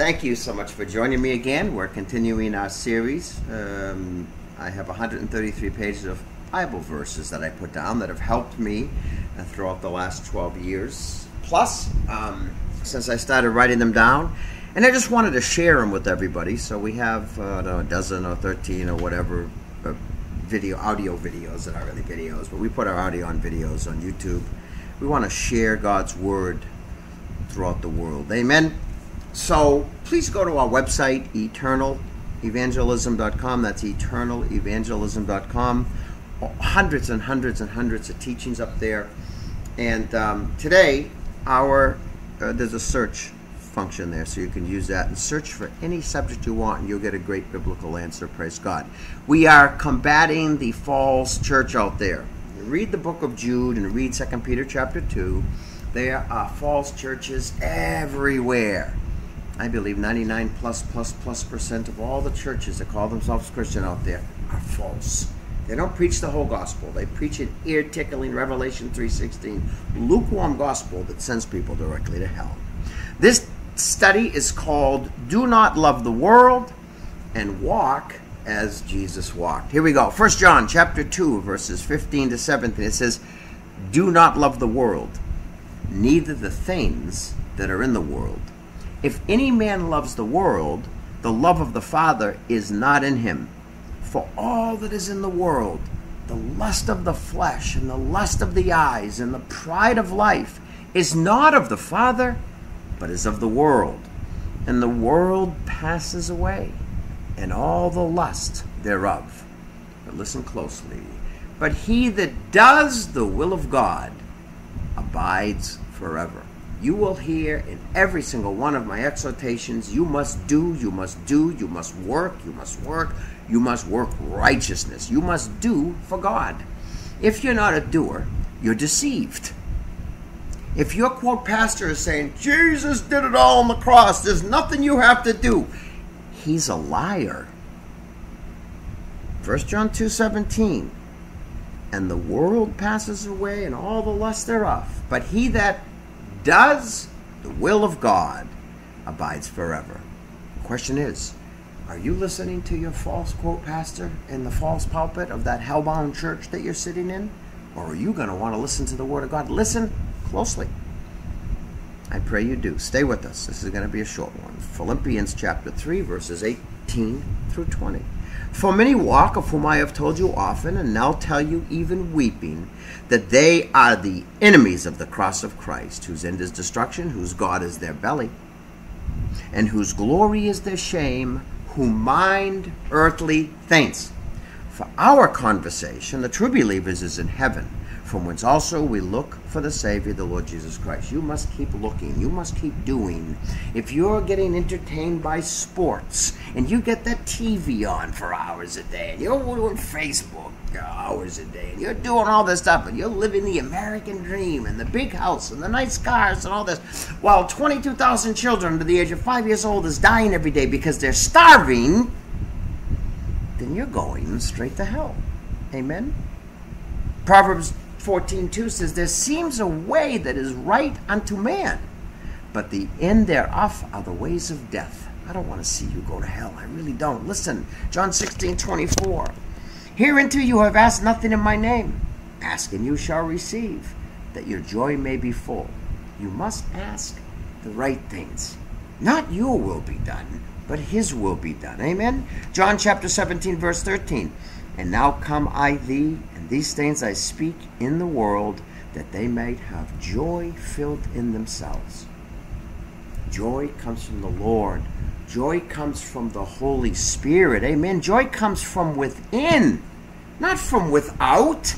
thank you so much for joining me again. We're continuing our series. Um, I have 133 pages of Bible verses that I put down that have helped me throughout the last 12 years plus um, since I started writing them down. And I just wanted to share them with everybody. So we have uh, know, a dozen or 13 or whatever uh, video, audio videos that aren't really videos, but we put our audio on videos on YouTube. We want to share God's Word throughout the world. Amen. So please go to our website, eternalevangelism.com. That's eternalevangelism.com. Hundreds and hundreds and hundreds of teachings up there. And um, today, our uh, there's a search function there, so you can use that and search for any subject you want, and you'll get a great biblical answer. Praise God. We are combating the false church out there. Read the book of Jude and read Second Peter chapter two. There are false churches everywhere. I believe 99 plus plus plus percent of all the churches that call themselves Christian out there are false. They don't preach the whole gospel. They preach an ear-tickling Revelation 3:16 lukewarm gospel that sends people directly to hell. This study is called Do Not Love the World and Walk as Jesus walked. Here we go. 1 John chapter 2 verses 15 to 17. It says, "Do not love the world, neither the things that are in the world. If any man loves the world, the love of the Father is not in him." For all that is in the world, the lust of the flesh and the lust of the eyes and the pride of life, is not of the Father, but is of the world. And the world passes away, and all the lust thereof. But listen closely. But he that does the will of God abides forever. You will hear in every single one of my exhortations, you must do, you must do, you must work, you must work, you must work righteousness. You must do for God. If you're not a doer, you're deceived. If your quote pastor is saying, Jesus did it all on the cross, there's nothing you have to do, he's a liar. 1 John 2 17. And the world passes away and all the lust thereof. But he that does the will of God abides forever. The question is, are you listening to your false quote pastor in the false pulpit of that hellbound church that you're sitting in? Or are you going to want to listen to the Word of God? Listen closely. I pray you do. Stay with us. This is going to be a short one. Philippians chapter 3, verses 18 through 20. For many walk, of whom I have told you often, and now tell you even weeping, that they are the enemies of the cross of Christ, whose end is destruction, whose God is their belly, and whose glory is their shame, who mind earthly things. For our conversation, the true believers is in heaven, from whence also we look for the Savior, the Lord Jesus Christ. You must keep looking. You must keep doing. If you're getting entertained by sports and you get that TV on for hours a day, and you're doing Facebook hours a day, and you're doing all this stuff, and you're living the American dream, and the big house, and the nice cars, and all this, while 22,000 children under the age of five years old is dying every day because they're starving, then you're going straight to hell. Amen? Proverbs 14.2 says, There seems a way that is right unto man, but the end thereof are the ways of death. I don't want to see you go to hell. I really don't. Listen, John 16.24. Hereunto you have asked nothing in my name. Ask and you shall receive, that your joy may be full. You must ask the right things. Not your will be done, but his will be done. Amen? John chapter 17, verse 13. And now come I thee, and these things I speak in the world, that they might have joy filled in themselves. Joy comes from the Lord. Joy comes from the Holy Spirit. Amen. Joy comes from within, not from without.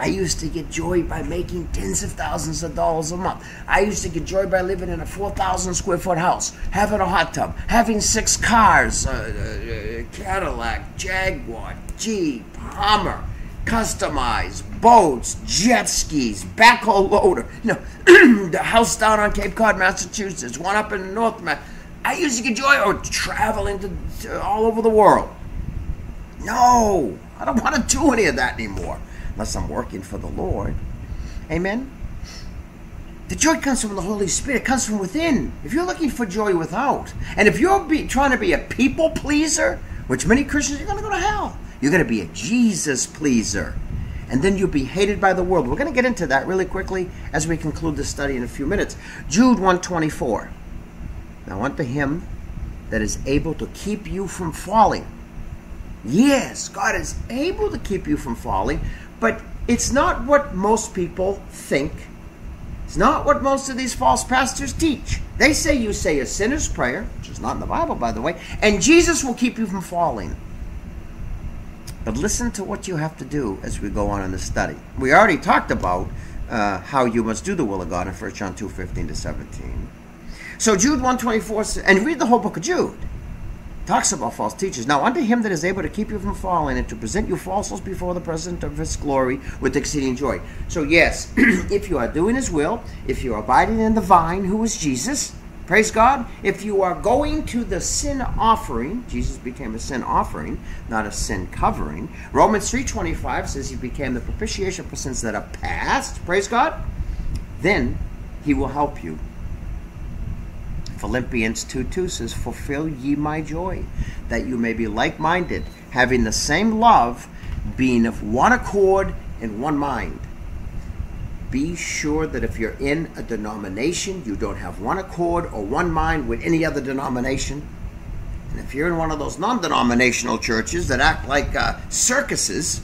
I used to get joy by making tens of thousands of dollars a month. I used to get joy by living in a 4,000 square foot house, having a hot tub, having six cars uh, uh, Cadillac, Jaguar, Jeep, Hummer, customized boats, jet skis, backhoe loader. You know, the house down on Cape Cod, Massachusetts, one up in North Ma- I used to get joy or traveling to, to all over the world. No, I don't want to do any of that anymore unless I'm working for the Lord. Amen. The joy comes from the Holy Spirit. It comes from within. If you're looking for joy without, and if you're be, trying to be a people pleaser, which many Christians are going to go to hell, you're going to be a Jesus pleaser. And then you'll be hated by the world. We're going to get into that really quickly as we conclude the study in a few minutes. Jude 124. Now unto him that is able to keep you from falling. Yes, God is able to keep you from falling, but it's not what most people think it's not what most of these false pastors teach. They say you say a sinner's prayer, which is not in the Bible, by the way, and Jesus will keep you from falling. But listen to what you have to do as we go on in the study. We already talked about uh, how you must do the will of God in 1 John 2 15 to 17. So Jude 124, and read the whole book of Jude talks about false teachers. Now, unto him that is able to keep you from falling and to present you faultless before the presence of his glory with exceeding joy. So, yes, if you are doing his will, if you are abiding in the vine, who is Jesus, praise God. If you are going to the sin offering, Jesus became a sin offering, not a sin covering. Romans 3.25 says he became the propitiation for sins that are past, praise God. Then he will help you Philippians 2 2 says, Fulfill ye my joy, that you may be like minded, having the same love, being of one accord and one mind. Be sure that if you're in a denomination, you don't have one accord or one mind with any other denomination. And if you're in one of those non denominational churches that act like uh, circuses,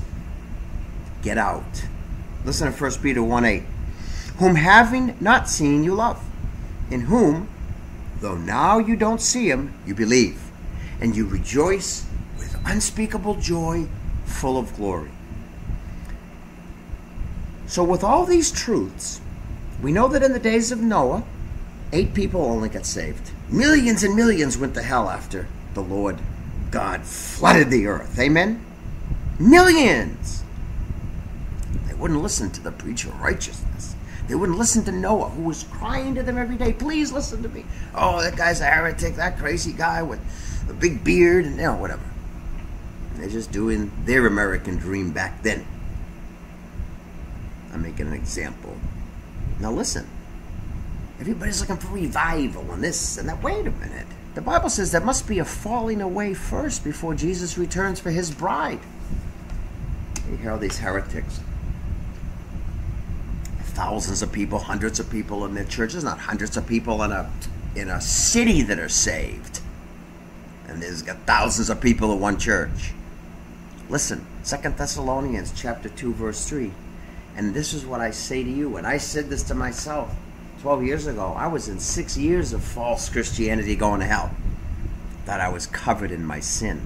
get out. Listen to 1 Peter 1 8. Whom having not seen you love, in whom Though now you don't see him, you believe, and you rejoice with unspeakable joy, full of glory. So, with all these truths, we know that in the days of Noah, eight people only got saved. Millions and millions went to hell after the Lord God flooded the earth. Amen? Millions! They wouldn't listen to the preacher of righteousness. They wouldn't listen to Noah, who was crying to them every day, please listen to me. Oh, that guy's a heretic, that crazy guy with a big beard, and you know, whatever. They're just doing their American dream back then. I'm making an example. Now listen. Everybody's looking for revival and this and that. Wait a minute. The Bible says there must be a falling away first before Jesus returns for his bride. You hear all these heretics thousands of people, hundreds of people in the churches, not hundreds of people in a in a city that are saved. And there's got thousands of people in one church. Listen, Second Thessalonians chapter 2, verse 3. And this is what I say to you. And I said this to myself 12 years ago. I was in six years of false Christianity going to hell. That I was covered in my sin.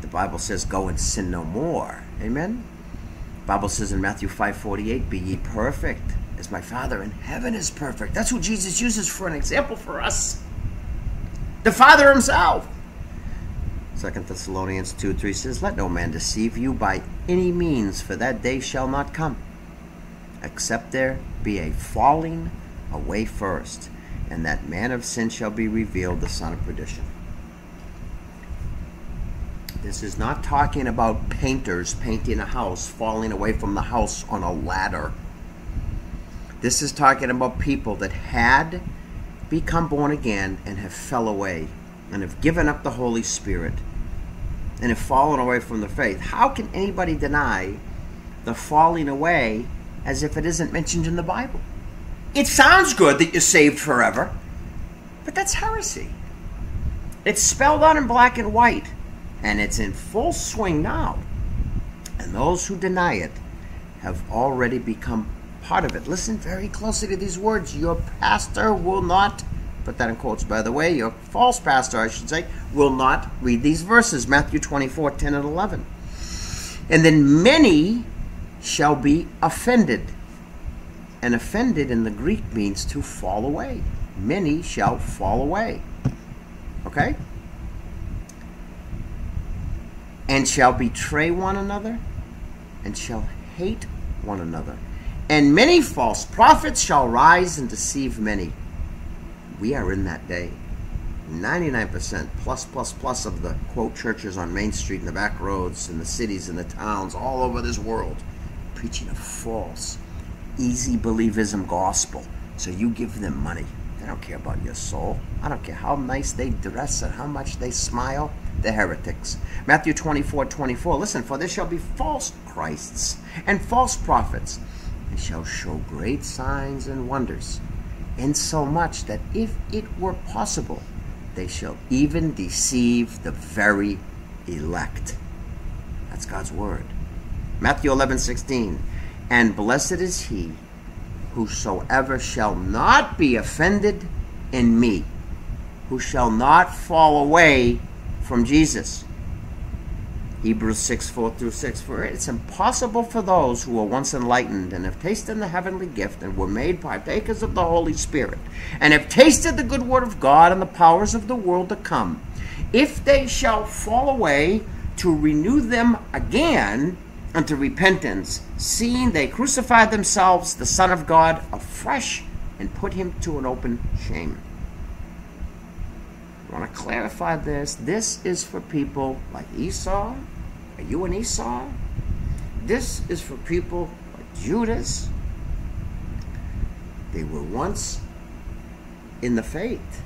The Bible says, go and sin no more. Amen? Bible says in Matthew 5:48, "Be ye perfect, as my Father in heaven is perfect." That's what Jesus uses for an example for us. The Father himself. 2 Thessalonians 2 3 says, Let no man deceive you by any means, for that day shall not come, except there be a falling away first, and that man of sin shall be revealed, the son of perdition. This is not talking about painters painting a house, falling away from the house on a ladder. This is talking about people that had become born again and have fell away and have given up the Holy Spirit and have fallen away from the faith. How can anybody deny the falling away as if it isn't mentioned in the Bible? It sounds good that you're saved forever, but that's heresy. It's spelled out in black and white and it's in full swing now. And those who deny it have already become part of it. Listen very closely to these words. Your pastor will not, put that in quotes by the way, your false pastor, I should say, will not read these verses Matthew 24, 10 and 11. And then many shall be offended. And offended in the Greek means to fall away. Many shall fall away. Okay? And shall betray one another, and shall hate one another. And many false prophets shall rise and deceive many. We are in that day. 99% plus plus plus of the quote churches on Main Street and the back roads in the cities and the towns all over this world preaching a false, easy believism gospel. So you give them money. They don't care about your soul. I don't care how nice they dress and how much they smile. They're heretics. Matthew 24 24. Listen, for there shall be false Christs and false prophets, and shall show great signs and wonders, insomuch that if it were possible, they shall even deceive the very elect. That's God's word. Matthew 11 16. And blessed is he whosoever shall not be offended in me, who shall not fall away from Jesus. Hebrews 6 4 through 6. For it's impossible for those who were once enlightened and have tasted the heavenly gift and were made partakers of the Holy Spirit and have tasted the good word of God and the powers of the world to come, if they shall fall away, to renew them again unto repentance, seeing they crucified themselves, the Son of God, afresh, and put him to an open shame. I want to clarify this. This is for people like Esau. Are you an Esau? This is for people like Judas. They were once in the faith.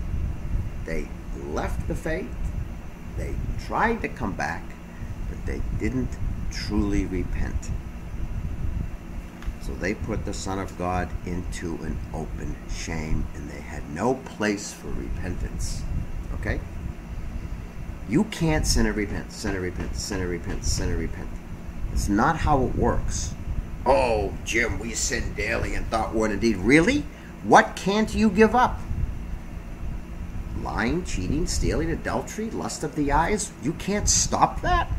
They left the faith. They tried to come back, but they didn't truly repent. So they put the Son of God into an open shame, and they had no place for repentance. Okay? You can't sin and repent, sin and repent, sin and repent, sin and repent. It's not how it works. Oh, Jim, we sin daily in thought, word, and deed. Really? What can't you give up? Lying, cheating, stealing, adultery, lust of the eyes? You can't stop that?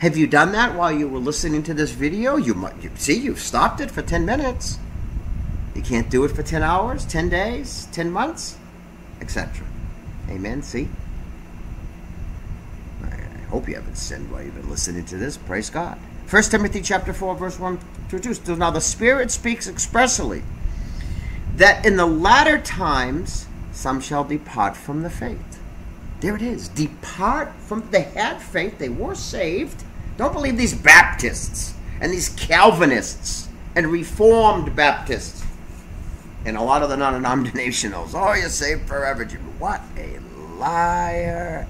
Have you done that while you were listening to this video? You might you, see you've stopped it for 10 minutes. You can't do it for 10 hours, 10 days, 10 months, etc. Amen. See? I hope you haven't sinned while you've been listening to this. Praise God. 1 Timothy chapter 4 verse 1 through 2. Now the Spirit speaks expressly that in the latter times some shall depart from the faith. There it is. Depart from they had faith, they were saved, don't believe these Baptists and these Calvinists and Reformed Baptists and a lot of the non-denominationals. Oh, you're saved forever. What a liar.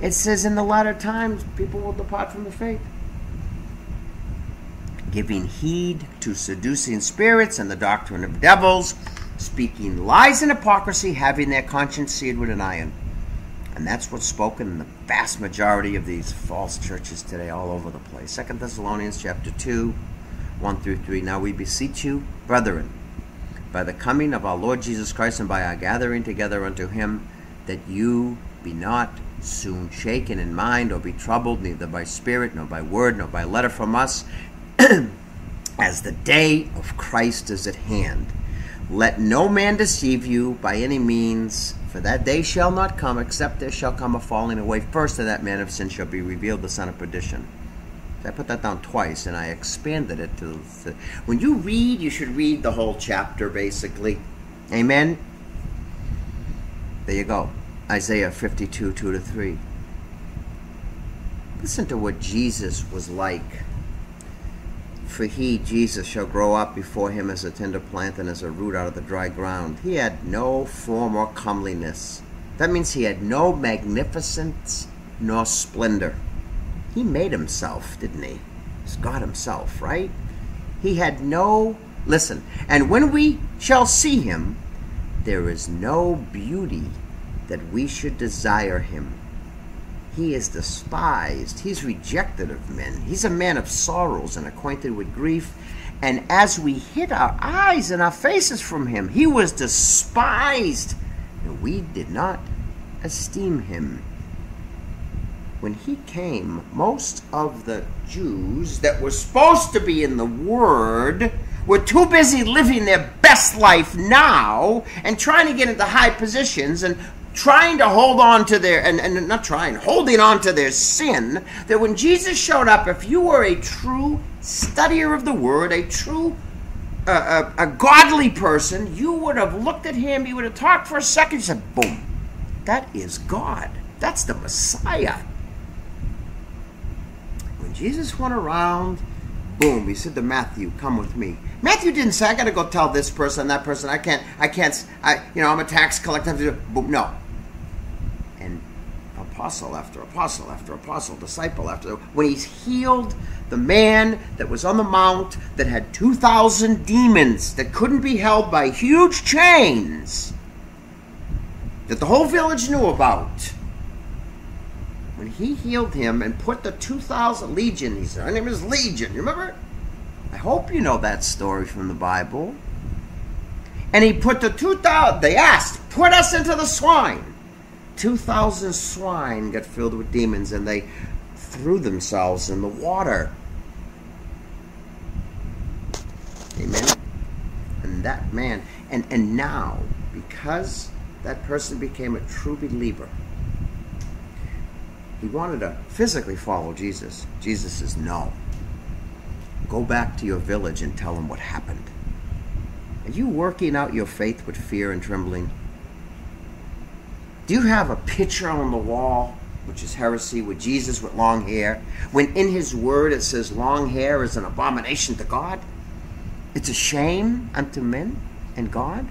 It says in the latter times, people will depart from the faith. Giving heed to seducing spirits and the doctrine of devils, speaking lies and hypocrisy, having their conscience seared with an iron. And that's what's spoken in the vast majority of these false churches today all over the place. Second Thessalonians chapter 2, 1 through 3. Now we beseech you, brethren, by the coming of our Lord Jesus Christ and by our gathering together unto him, that you be not soon shaken in mind or be troubled, neither by spirit, nor by word, nor by letter from us, as the day of Christ is at hand. Let no man deceive you by any means, for that day shall not come, except there shall come a falling away first, and that man of sin shall be revealed, the son of perdition. I put that down twice, and I expanded it to. When you read, you should read the whole chapter, basically. Amen? There you go. Isaiah 52, 2 to 3. Listen to what Jesus was like for he, Jesus, shall grow up before him as a tender plant and as a root out of the dry ground. He had no form or comeliness. That means he had no magnificence nor splendor. He made himself, didn't he? It's God himself, right? He had no, listen, and when we shall see him, there is no beauty that we should desire him. He is despised. He's rejected of men. He's a man of sorrows and acquainted with grief. And as we hid our eyes and our faces from him, he was despised, and we did not esteem him. When he came, most of the Jews that were supposed to be in the Word were too busy living their best life now and trying to get into high positions and trying to hold on to their and, and not trying holding on to their sin that when jesus showed up if you were a true studier of the word a true a, a, godly person you would have looked at him you would have talked for a second you said boom that is god. That's the messiah jesus went around boom he said to matthew come with me Matthew didn't say I got to go tell this person, that person. I can't. I can't. I you know I'm a tax collector. Boom. No. And apostle after apostle after apostle, disciple after when he's healed the man that was on the mount that had two thousand demons that couldn't be held by huge chains that the whole village knew about. He healed him and put the 2,000 legion, he said, Her name is Legion. You remember? I hope you know that story from the Bible. And he put the 2,000, they asked, put us into the swine. 2,000 swine got filled with demons and they threw themselves in the water. Amen. And that man, and, and now, because that person became a true believer, he wanted to physically follow Jesus. Jesus says, no. Go back to your village and tell them what happened. Are you working out your faith with fear and trembling? Do you have a picture on the wall, which is heresy, with Jesus with long hair, when in his word it says long hair is an abomination to God? It's a shame unto men and God?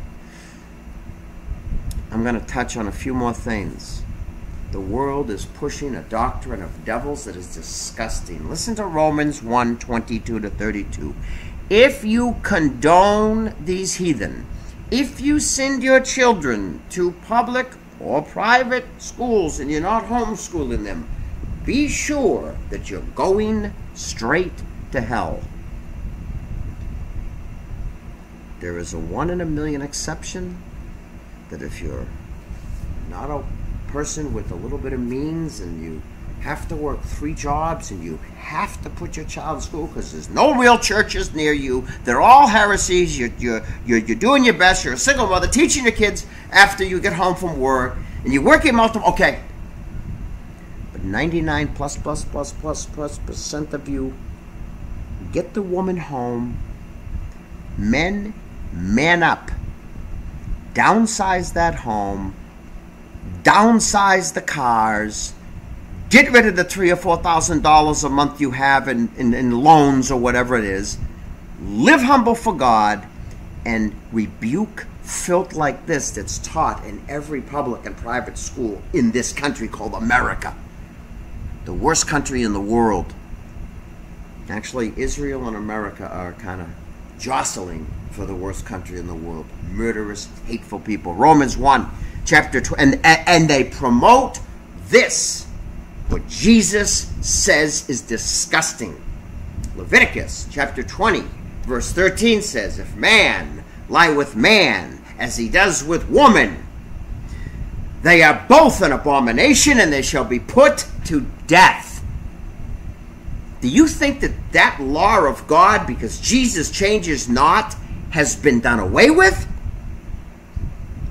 I'm going to touch on a few more things. The world is pushing a doctrine of devils that is disgusting. Listen to Romans 1 22 to 32. If you condone these heathen, if you send your children to public or private schools and you're not homeschooling them, be sure that you're going straight to hell. There is a one in a million exception that if you're not a person with a little bit of means and you have to work three jobs and you have to put your child in school because there's no real churches near you. They're all heresies. You're, you're, you're, you're doing your best. You're a single mother teaching your kids after you get home from work and you're working multiple. Okay. But 99 plus, plus, plus, plus, plus percent of you get the woman home. Men, man up. Downsize that home downsize the cars, get rid of the three or four thousand dollars a month you have in, in, in, loans or whatever it is, live humble for God, and rebuke filth like this that's taught in every public and private school in this country called America. The worst country in the world. Actually, Israel and America are kind of jostling for the worst country in the world. Murderous, hateful people. Romans 1 chapter 12, and, and they promote this, what Jesus says is disgusting. Leviticus chapter 20, verse 13 says, If man lie with man as he does with woman, they are both an abomination and they shall be put to death. Do you think that that law of God, because Jesus changes not, has been done away with?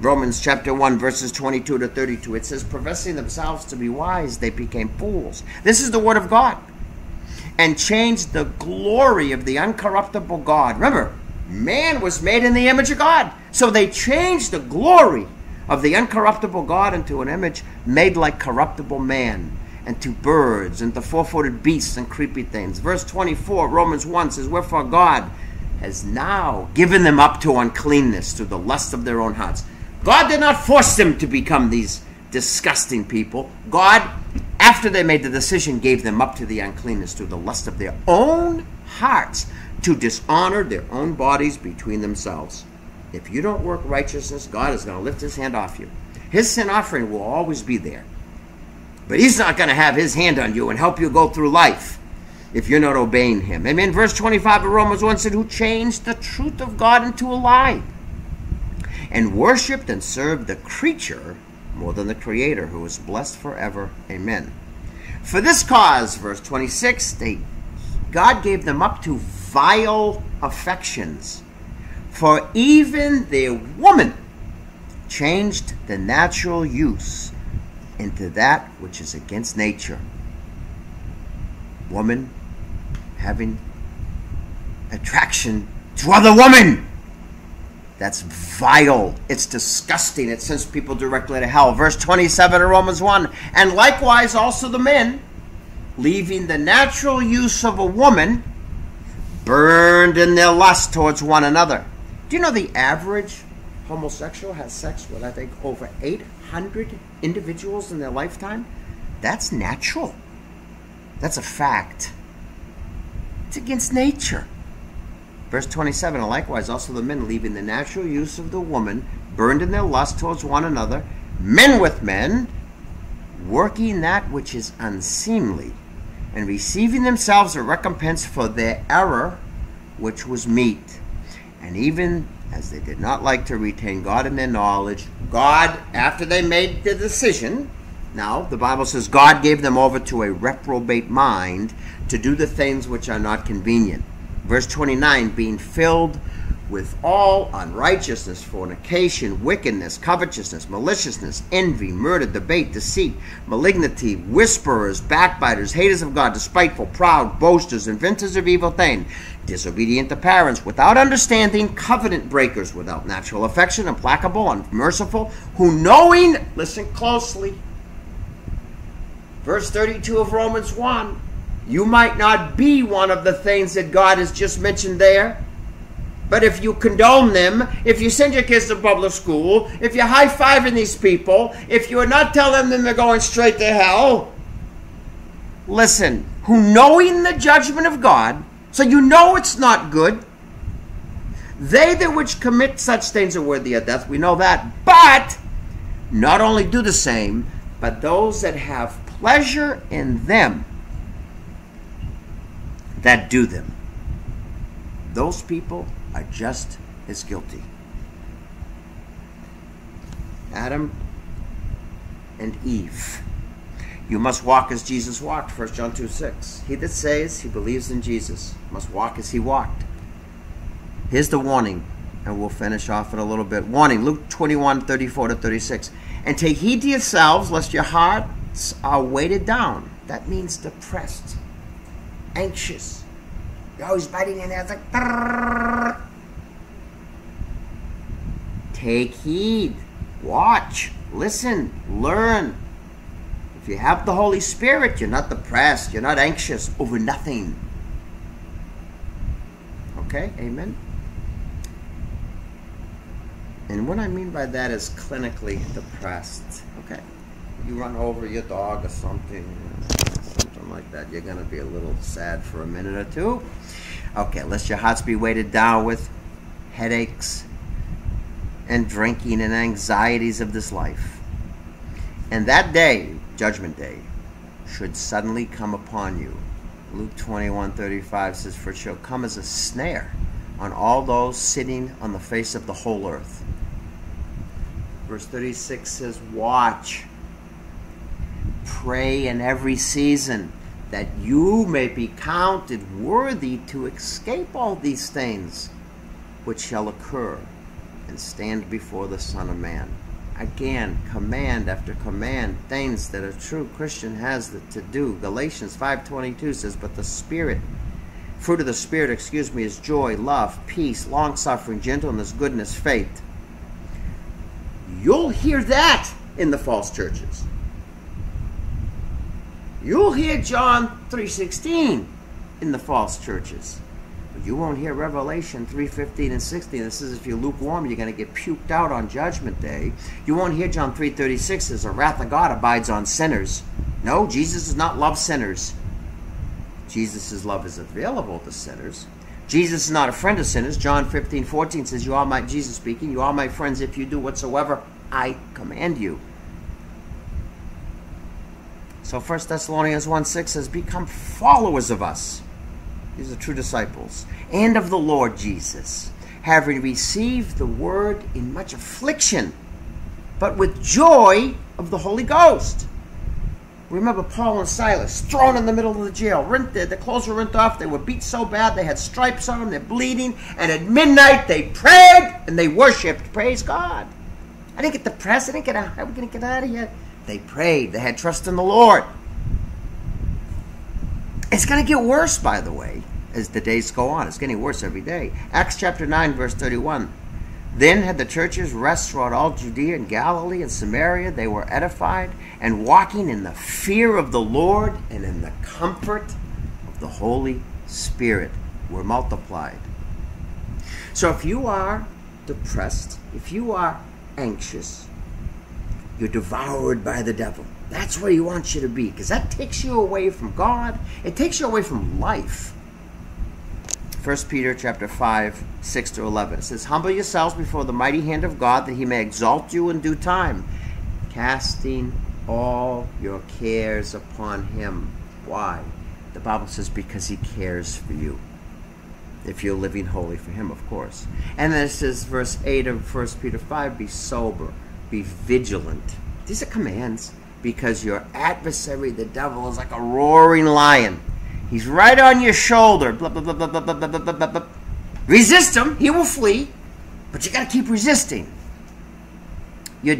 Romans chapter 1, verses 22 to 32. It says, Professing themselves to be wise, they became fools. This is the word of God. And changed the glory of the uncorruptible God. Remember, man was made in the image of God. So they changed the glory of the uncorruptible God into an image made like corruptible man, and to birds, and to four footed beasts and creepy things. Verse 24, Romans 1 says, Wherefore God has now given them up to uncleanness through the lust of their own hearts God did not force them to become these disgusting people. God, after they made the decision, gave them up to the uncleanness through the lust of their own hearts to dishonor their own bodies between themselves. If you don't work righteousness, God is going to lift his hand off you. His sin offering will always be there. But he's not going to have his hand on you and help you go through life if you're not obeying him. Amen. Verse 25 of Romans 1 said, Who changed the truth of God into a lie and worshiped and served the creature more than the Creator, who is blessed forever. Amen. For this cause, verse 26, they, God gave them up to vile affections. For even their woman changed the natural use into that which is against nature. Woman having attraction to other women. That's vile. It's disgusting. It sends people directly to hell. Verse 27 of Romans 1 And likewise also the men, leaving the natural use of a woman, burned in their lust towards one another. Do you know the average homosexual has sex with, I think, over 800 individuals in their lifetime? That's natural. That's a fact. It's against nature. Verse 27 And likewise also the men, leaving the natural use of the woman, burned in their lust towards one another, men with men, working that which is unseemly, and receiving themselves a recompense for their error, which was meet. And even as they did not like to retain God in their knowledge, God, after they made the decision, now the Bible says God gave them over to a reprobate mind to do the things which are not convenient. Verse 29 being filled with all unrighteousness, fornication, wickedness, covetousness, maliciousness, envy, murder, debate, deceit, malignity, whisperers, backbiters, haters of God, despiteful, proud, boasters, inventors of evil things, disobedient to parents, without understanding, covenant breakers, without natural affection, implacable, unmerciful, who knowing, listen closely, verse 32 of Romans 1, you might not be one of the things that God has just mentioned there but if you condone them, if you send your kids to public school, if you're high fiving these people, if you're not telling them they're going straight to hell, listen, who knowing the judgment of God, so you know it's not good, they that which commit such things are worthy of death, we know that, but not only do the same, but those that have pleasure in them that do them. Those people are just as guilty. Adam and Eve. You must walk as Jesus walked, 1 John 2 6. He that says he believes in Jesus must walk as he walked. Here's the warning, and we'll finish off in a little bit. Warning Luke 21 34 to 36. And take heed to yourselves, lest your hearts are weighted down. That means depressed, anxious, you're always biting your nails like. Take heed. Watch. Listen. Learn. If you have the Holy Spirit, you're not depressed. You're not anxious over nothing. Okay? Amen? And what I mean by that is clinically depressed. Okay? You run over your dog or something, something like that, you're going to be a little sad for a minute or two. Okay, lest your hearts be weighted down with headaches and drinking and anxieties of this life. And that day, Judgment Day, should suddenly come upon you. Luke 21 35 says, For it shall come as a snare on all those sitting on the face of the whole earth. Verse 36 says, Watch, pray in every season that you may be counted worthy to escape all these things which shall occur and stand before the Son of Man. Again, command after command, things that a true Christian has to do. Galatians 5.22 says, But the Spirit, fruit of the Spirit, excuse me, is joy, love, peace, long-suffering, gentleness, goodness, faith. You'll hear that in the false churches. You'll hear John 3.16 in the false churches. But you won't hear Revelation 3.15 and 16. This is if you're lukewarm, you're going to get puked out on Judgment Day. You won't hear John 3.36 as the wrath of God abides on sinners. No, Jesus does not love sinners. Jesus' love is available to sinners. Jesus is not a friend of sinners. John 15, 14 says, You are my, Jesus speaking, you are my friends if you do whatsoever I command you. So 1 Thessalonians 1 6 says, Become followers of us. These are true disciples. And of the Lord Jesus, having received the word in much affliction, but with joy of the Holy Ghost. Remember Paul and Silas thrown in the middle of the jail. Rent, their, clothes were rent off. They were beat so bad they had stripes on them. They're bleeding. And at midnight they prayed and they worshipped. Praise God. I didn't get depressed. I didn't get out. How are we going to get out of here? They prayed. They had trust in the Lord. It's going to get worse, by the way, as the days go on. It's getting worse every day. Acts chapter 9, verse 31. Then had the churches rest throughout all Judea and Galilee and Samaria. They were edified and walking in the fear of the Lord and in the comfort of the Holy Spirit. were multiplied. So if you are depressed, if you are anxious, you're devoured by the devil. That's where he wants you to be because that takes you away from God. It takes you away from life. 1 Peter chapter 5, 6 to 11. It says, Humble yourselves before the mighty hand of God that he may exalt you in due time, casting all your cares upon him. Why? The Bible says, because he cares for you. If you're living holy for him, of course. And then it says, verse 8 of 1 Peter 5, be sober, be vigilant. These are commands because your adversary, the devil, is like a roaring lion. He's right on your shoulder. Blah, blah, blah, Resist him, he will flee, but you got to keep resisting. Your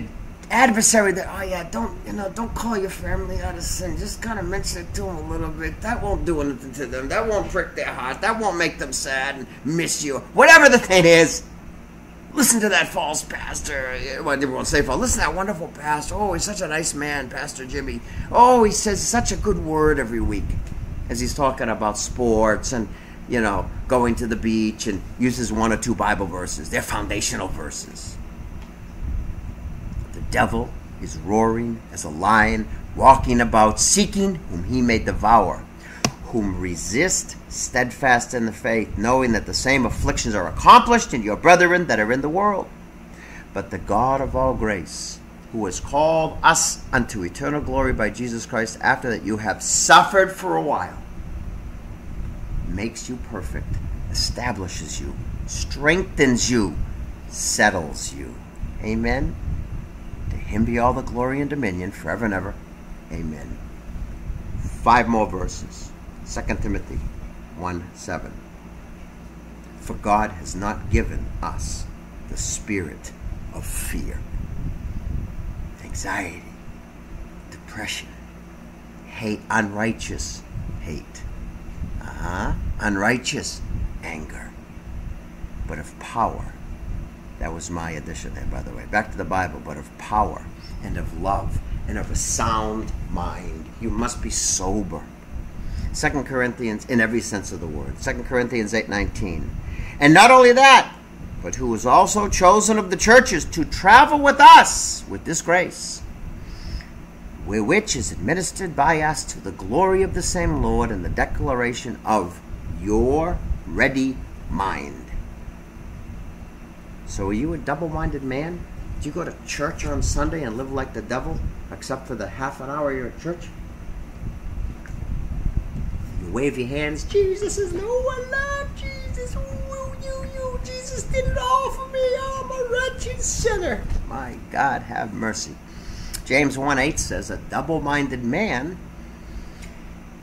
adversary that oh yeah don't you know don't call your family out of sin just kind of mention it to them a little bit that won't do anything to them that won't prick their heart that won't make them sad and miss you whatever the thing is listen to that false pastor. Well everyone say false. Listen to that wonderful pastor. Oh he's such a nice man pastor jimmy. Oh he says such a good word every week as he's talking about sports and you know going to the beach and uses one or two bible verses. They're foundational verses. The devil is roaring as a lion, walking about, seeking whom he may devour, whom resist steadfast in the faith, knowing that the same afflictions are accomplished in your brethren that are in the world. But the God of all grace, who has called us unto eternal glory by Jesus Christ, after that you have suffered for a while, makes you perfect, establishes you, strengthens you, settles you. Amen To him be all the glory and dominion forever and ever. Amen. Five more verses. 2 Timothy 1 7. For God has not given us the spirit of fear, anxiety, depression, hate, unrighteous hate, uh-huh, unrighteous anger, but of power that was my addition there, by the way. Back to the Bible, but of power and of love and of a sound mind. You must be sober. Second Corinthians, in every sense of the word. Second Corinthians 8.19. And not only that, but who was also chosen of the churches to travel with us with this grace, which is administered by us to the glory of the same Lord and the declaration of your ready mind. So are you a double-minded man? Do you go to church on Sunday and live like the devil, except for the half an hour you're at church? Wave your hands, Jesus is no one love Jesus. Ooh, you, you, Jesus did it all for me. I'm a wretched sinner. My God, have mercy. James 1 8 says, A double minded man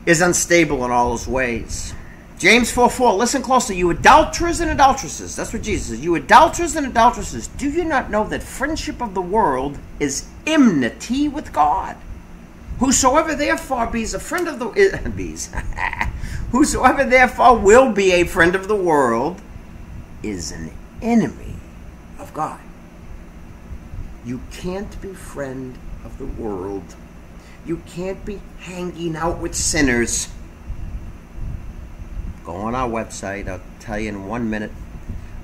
is unstable in all his ways. James 4 4, listen closely. You adulterers and adulteresses. That's what Jesus says. You adulterers and adulteresses, do you not know that friendship of the world is enmity with God? Whosoever therefore be a friend of the eh, bees, whosoever therefore will be a friend of the world is an enemy of God. You can't be friend of the world. You can't be hanging out with sinners. Go on our website. I'll tell you in one minute.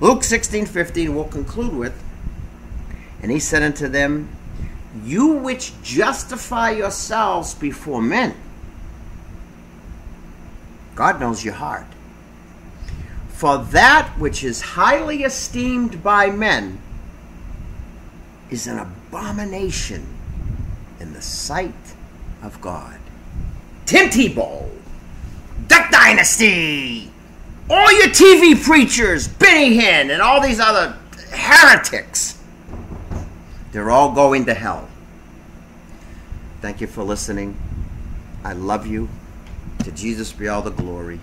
Luke 16 15, we'll conclude with. And he said unto them, You which justify yourselves before men. God knows your heart. For that which is highly esteemed by men is an abomination in the sight of God. Tim Tebow Duck Dynasty! All your TV preachers, Benny Hinn, and all these other heretics, they're all going to hell. Thank you for listening. I love you. To Jesus be all the glory.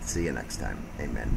See you next time. Amen.